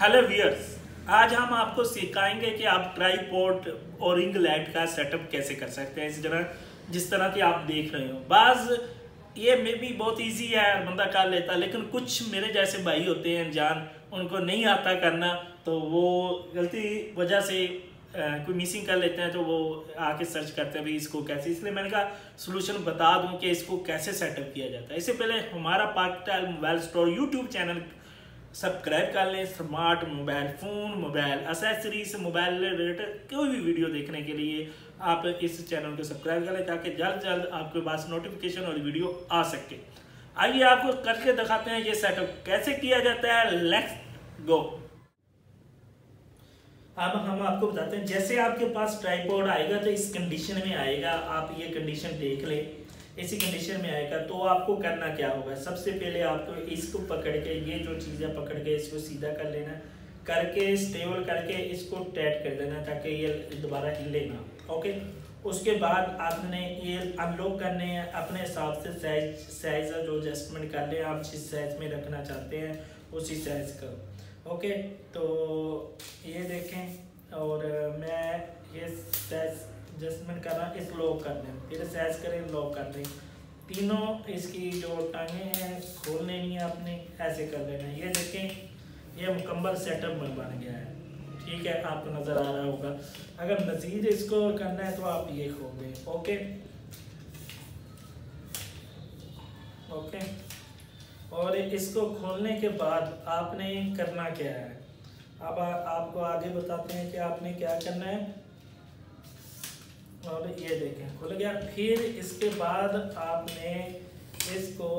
Hello wears आज हम आपको सिखाएँगे कि आप ट्राईपोर्ट और रिंग लाइट का सेटअप कैसे कर सकते हैं इस तरह, जिस तरह की आप देख रहे हो। बाज, ये मे भी बहुत इजी है बंदा कर लेता, लेकिन कुछ मेरे जैसे भाई होते हैं जान उनको नहीं आता करना तो वो गलती वजह से कोई मिसिंग कर लेते हैं तो वो आके सर्च करते हैं, भाई, इसको कैसे? इसलिए मैंने कहा सोल्यूशन बता दूँ कि इसको कैसे सेटअप किया जाता है? इससे पहले हमारा पार्क tile mobile store YouTube channel subscribe कर लें smart mobile phone mobile accessories mobile related कोई भी वीडियो देखने के लिए आप इस चैनल को सब्सक्राइब कर लें ताकि जल्द जल्द आपके पास नोटिफिकेशन और वीडियो आ सके। आइए आपको करके दिखाते हैं ये सेटअप कैसे किया जाता है। लेट्स गो अब हम आपको बताते हैं, जैसे आपके पास ट्राईपोर्ड आएगा तो इस कंडीशन में आएगा, आप ये कंडीशन देख लें। इसी कंडीशन में आएगा तो आपको करना क्या होगा? सबसे पहले आपको इसको पकड़ के, ये जो चीज़ें पकड़ के इसको सीधा कर लेना, करके स्टेबल करके इसको टैट कर देना ताकि ये दोबारा हिले ना। ओके उसके बाद आपने ये अनलॉक करने हैं, अपने हिसाब से साइज़ साइज़ जो एडजस्टमेंट कर ले, आप जिस साइज़ में रखना चाहते हैं, उसी साइज़ का। ओके तो ये देखें, और मैं ये साइज़ एडजस्टमेंट करना, इस लॉक कर दें फिर साइज़ करें लॉक कर दें। तीनों इसकी जो टांगे हैं, खोल लेनी है आपने, ऐसे कर है। ये देखें, ये मुकम्मल सेटअप में बन गया है। ठीक है, आपको नज़र आ रहा होगा। अगर मज़ीद इसको करना है तो आप ये खोल। दें ओके? ओके? और इसको खोलने के बाद आपने करना क्या है? अब आपको आगे बताते हैं कि आपने क्या करना है। और ये देखें, खुल गया। फिर इसके बाद आपने इसको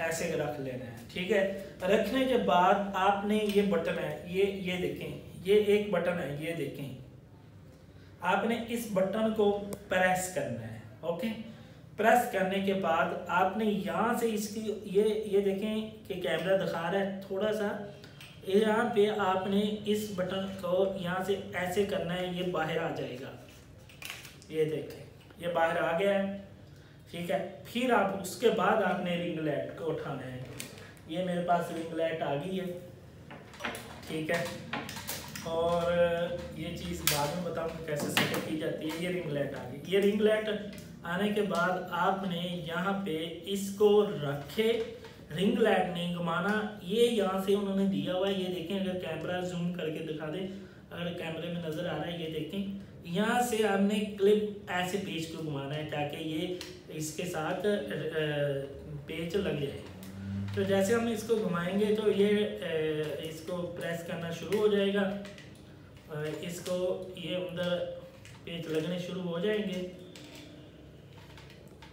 ऐसे रख लेना है, ठीक है? रखने के बाद आपने ये बटन है, ये ये देखें, ये एक बटन है, ये देखें। आपने इस बटन को प्रेस करना है, ओके? प्रेस करने के बाद आपने यहाँ से इसकी, ये ये देखें कि कैमरा दिखा रहा है थोड़ा सा। यहाँ पे आपने इस बटन को यहाँ से ऐसे करना है, ये बाहर आ जाएगा। ये देखें, ये बाहर आ गया है, ठीक है? फिर आप उसके बाद आपने रिंग लाइट को उठाना है। ये मेरे पास रिंग लाइट आ गई है, ठीक है? और ये चीज़ बाद में बताऊँ कैसे सेटअप की जाती है। ये रिंग लाइट आ गई। ये रिंग लाइट आने के बाद आपने यहाँ पे इसको रखे, रिंग लाइट नहीं घुमाना। ये यहाँ से उन्होंने दिया हुआ है। ये देखें, अगर कैमरा जूम करके दिखा दे, अगर कैमरे में नज़र आ रहा है, ये देखें। यहाँ से हमने क्लिप ऐसे पेज को घुमाना है ताकि ये इसके साथ पेज लग जाए। तो जैसे हम इसको घुमाएँगे तो ये इसको प्रेस करना शुरू हो जाएगा इसको ये अंदर पेज लगने शुरू हो जाएँगे।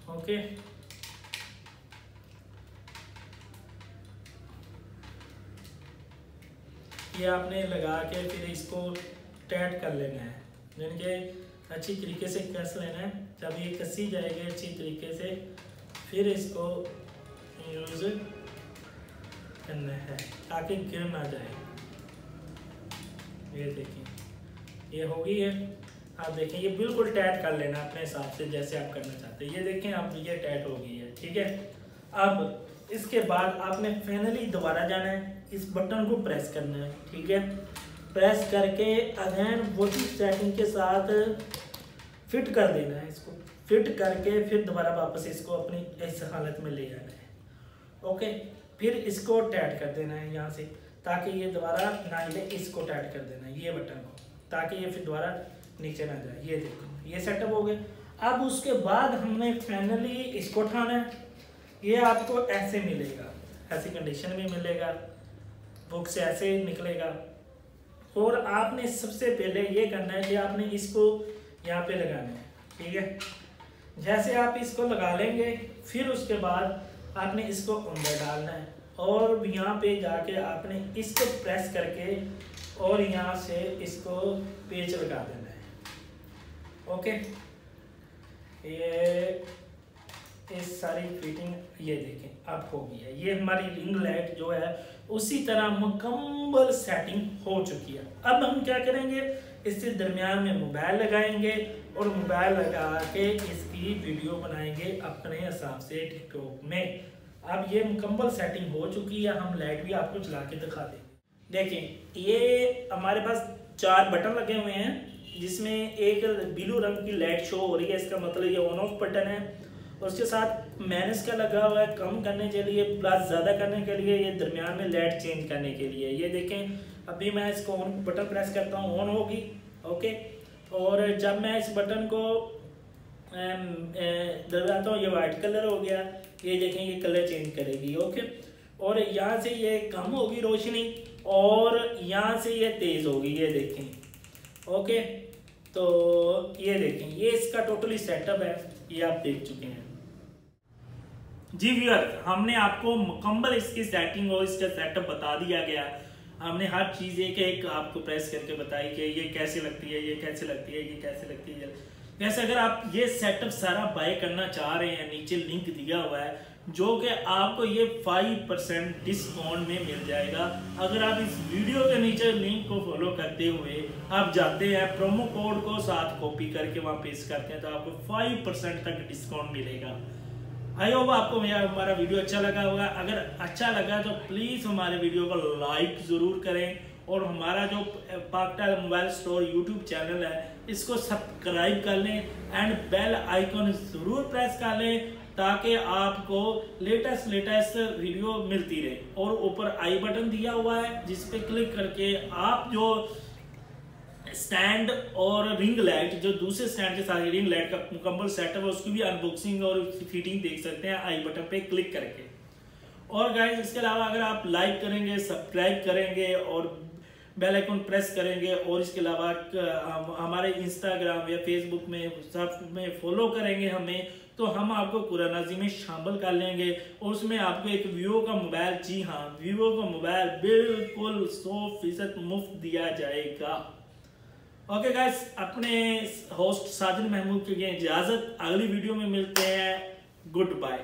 ओके ये आपने लगा के फिर इसको टैट कर लेना है। यानी कि अच्छी तरीके से कस लेना है। जब ये कसी जाएगी अच्छी तरीके से, फिर इसको यूज़ करना है ताकि गिर ना जाए। ये देखिए, ये हो गई है। आप देखें, ये बिल्कुल टाइट कर लेना अपने हिसाब से, जैसे आप करना चाहते हैं। ये देखें आप ये टाइट हो गई है, ठीक है? अब इसके बाद आपने फाइनली दोबारा जाना है। इस बटन को प्रेस करना है, ठीक है? प्रेस करके अगेन वही सेटिंग के साथ फिट कर देना है इसको। फिट करके फिर दोबारा वापस इसको अपनी इस हालत में ले जाना है। ओके फिर इसको टाइट कर देना है यहाँ से, ताकि ये दोबारा ना हिले, इसको टाइट कर देना है, ये बटन को। ताकि ये फिर दोबारा नीचे ना जाए। ये देखो, ये सेटअप हो गया। अब उसके बाद हमने फाइनली इसको उठाना है। ये आपको ऐसे मिलेगा, ऐसी कंडीशन में मिलेगा बुक से ऐसे निकलेगा। और आपने सबसे पहले ये करना है कि आपने इसको यहाँ पे लगाना है, ठीक है? जैसे आप इसको लगा लेंगे, फिर उसके बाद आपने इसको अंदर डालना है और यहाँ पे जाके आपने इसको प्रेस करके और यहाँ से इसको पेच लगा देना है। ओके? ये इस सारी फिटिंग ये देखें, अब हो गई है ये हमारी रिंग लाइट जो है, उसी तरह मुकम्मल सेटिंग हो चुकी है। अब हम क्या करेंगे? इसके दरमियान में मोबाइल लगाएँगे और मोबाइल लगा के इसकी वीडियो बनाएँगे अपने हिसाब से टिकटॉक में। अब ये मुकम्मल सेटिंग हो चुकी है। हम लाइट भी आपको चला के दिखा देंगे। देखें, ये हमारे पास चार बटन लगे हुए हैं, जिसमें एक ब्लू रंग की लाइट शो हो रही है। इसका मतलब ये ऑन ऑफ़ बटन है। और उसके साथ मैनस का लगा हुआ है कम करने के लिए प्लस ज़्यादा करने के लिए, ये दरमियान में लाइट चेंज करने के लिए। ये देखें, अभी मैं इसको ऑन बटन प्रेस करता हूँ ऑन होगी ओके और जब मैं इस बटन को दबाता हूँ, ये वाइट कलर हो गया, ये देखें, ये कलर चेंज करेगी ओके और यहाँ से ये कम होगी रोशनी, और यहाँ से ये तेज़ होगी, ये देखें ओके तो ये देखें, ये इसका टोटली सेटअप है, ये आप देख चुके हैं। जी व्यूअर हमने आपको मुकम्मल इसकी सेटिंग और इसका सेटअप बता दिया गया। हमने हर चीज़ एक एक आपको प्रेस करके बताई कि ये कैसे लगती है, ये कैसे लगती है, ये कैसे लगती है। वैसे अगर आप ये सेटअप सारा बाय करना चाह रहे हैं, नीचे लिंक दिया हुआ है, जो कि आपको ये फाइव परसेंट डिस्काउंट में मिल जाएगा। अगर आप इस वीडियो के नीचे लिंक को फॉलो करते हुए आप जाते हैं प्रोमो कोड को साथ कॉपी करके वहाँ पेश करते हैं तो आपको फाइव परसेंट तक डिस्काउंट मिलेगा। आई होप आपको मेरा, हमारा वीडियो अच्छा लगा होगा। अगर अच्छा लगा तो प्लीज़ हमारे वीडियो को लाइक ज़रूर करें। और हमारा जो पाकटा मोबाइल स्टोर यूट्यूब चैनल है, इसको सब्सक्राइब कर लें एंड बेल आइकॉन ज़रूर प्रेस कर लें ताकि आपको लेटेस्ट लेटेस्ट वीडियो मिलती रहे। और ऊपर आई बटन दिया हुआ है, जिस पे क्लिक करके आप जो स्टैंड और रिंग लाइट जो दूसरे स्टैंड के साथ रिंग लाइट का मुकम्मल सेटअप है, उसकी भी अनबॉक्सिंग और फिटिंग देख सकते हैं आई बटन पे क्लिक करके। और गाइस इसके अलावा अगर आप लाइक करेंगे सब्सक्राइब करेंगे और बेल आइकन प्रेस करेंगे और इसके अलावा हमारे इंस्टाग्राम या फेसबुक में सब में फॉलो करेंगे हमें तो हम आपको कुरानाजी में शामिल कर लेंगे। और उसमें आपको एक वीवो का मोबाइल जी हाँ वीवो का मोबाइल बिल्कुल सौ फ़ीसद मुफ़्त दिया जाएगा। ओके गाइस अपने होस्ट साजिद महमूद के लिए इजाज़त। अगली वीडियो में मिलते हैं। Good bye